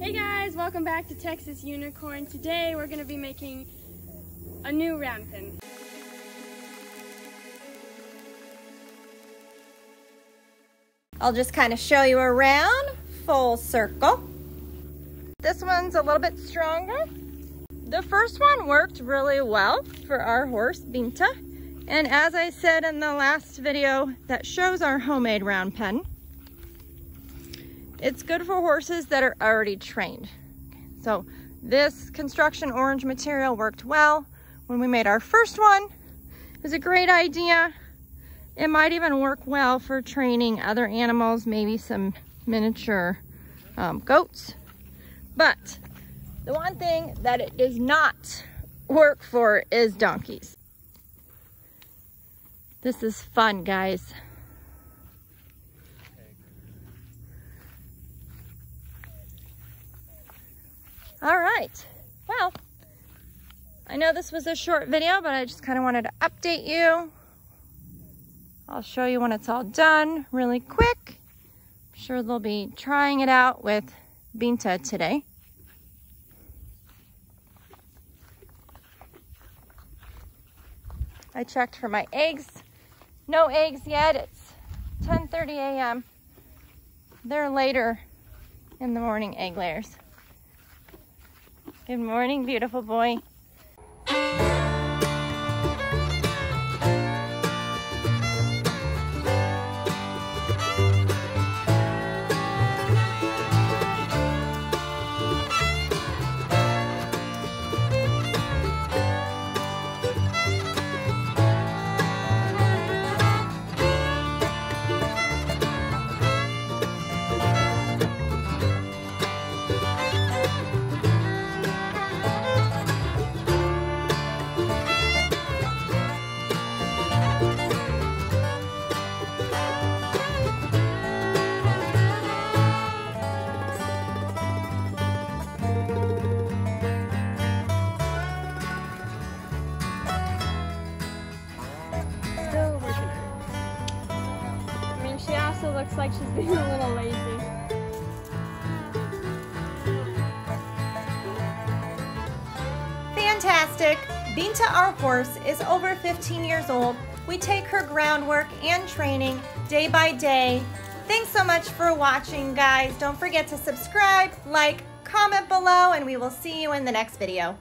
Hey guys, welcome back to Texas Unicorn. Today we're going to be making a new round pen. I'll just kind of show you around, full circle. This one's a little bit stronger. The first one worked really well for our horse, Pinta. And as I said in the last video that shows our homemade round pen, it's good for horses that are already trained. So this construction orange material worked well when we made our first one. It was a great idea. It might even work well for training other animals, maybe some miniature um, goats. But the one thing that it does not work for is donkeys. This is fun, guys. All right, well, I know this was a short video, but I just kind of wanted to update you. I'll show you when it's all done really quick. I'm sure they'll be trying it out with Pinta today. I checked for my eggs. No eggs yet. It's 10.30 a.m. They're later in the morning egg layers. Good morning, beautiful boy. Looks like she's being a little lazy. Fantastic! Pinta, our horse, is over 15 years old. We take her groundwork and training day by day. Thanks so much for watching, guys. Don't forget to subscribe, like, comment below, and we will see you in the next video.